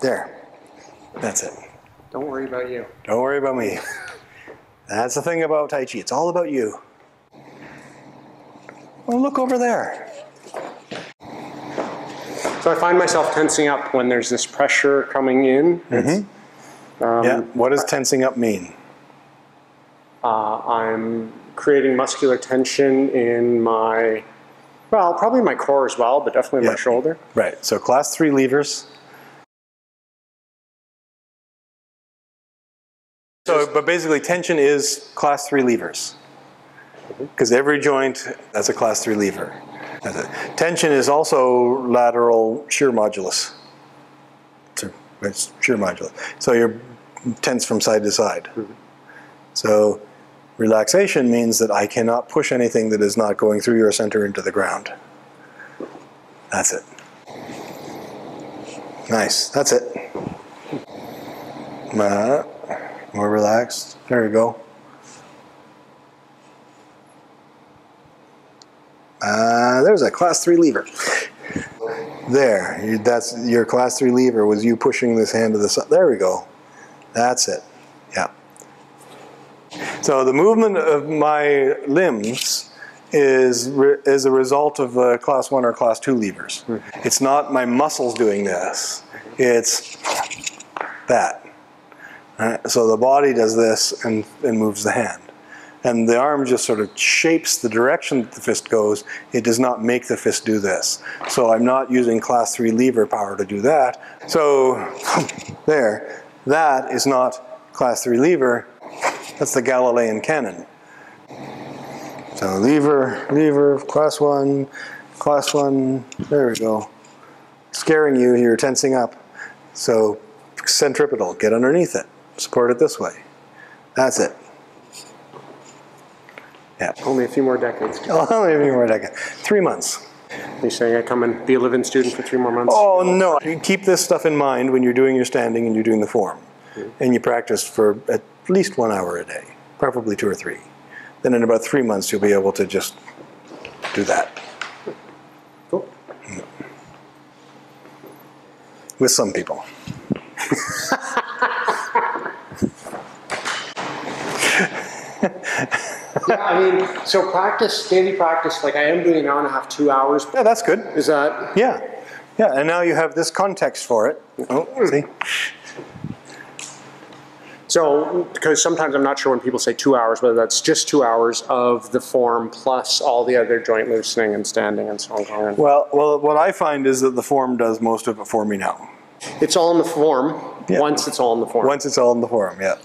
There. That's it. Don't worry about you. Don't worry about me. That's the thing about Tai Chi. It's all about you. Well, look over there. So I find myself tensing up when there's this pressure coming in. Mm -hmm. um, yeah. What does tensing up mean? Uh, I'm creating muscular tension in my, well, probably my core as well, but definitely Yeah. my shoulder. Right. So class three levers. So, but basically, tension is class three levers. Because every joint, that's a class three lever. Tension is also lateral shear modulus. So It's shear modulus. So you're tense from side to side. So relaxation means that I cannot push anything that is not going through your center into the ground. That's it. Nice. That's it. More relaxed. There you go. Uh, there's a class three lever. There. That's your class three lever was you pushing this hand to the side. There we go. That's it. So the movement of my limbs is re- is a result of uh, class one or class two levers. It's not my muscles doing this. It's that. Right? So the body does this and, and moves the hand. And the arm just sort of shapes the direction that the fist goes. It does not make the fist do this. So I'm not using class three lever power to do that. So there, that is not class three lever. That's the Galilean cannon. So lever, lever, class one, class one, there we go. Scaring you, you're tensing up. So centripetal, get underneath it. Support it this way. That's it. Yeah. Only a few more decades. Only a few more seconds. Three months. You saying I come and be a live-in student for three more months? Oh no! You keep this stuff in mind when you're doing your standing and you're doing the form, mm-hmm. and you practice for at least one hour a day, preferably two or three. Then in about three months you'll be able to just do that Cool. with some people. Yeah, I mean, so practice, daily practice, like I am doing an hour and a half, two hours. Yeah, that's good. Is that, Yeah, yeah, and now you have this context for it. Oh, hmm. see? So, because sometimes I'm not sure when people say two hours, whether that's just two hours of the form plus all the other joint loosening and standing and so on. Well, well, what I find is that the form does most of it for me now. It's all in the form, Yeah. once it's all in the form. Once it's all in the form, yeah.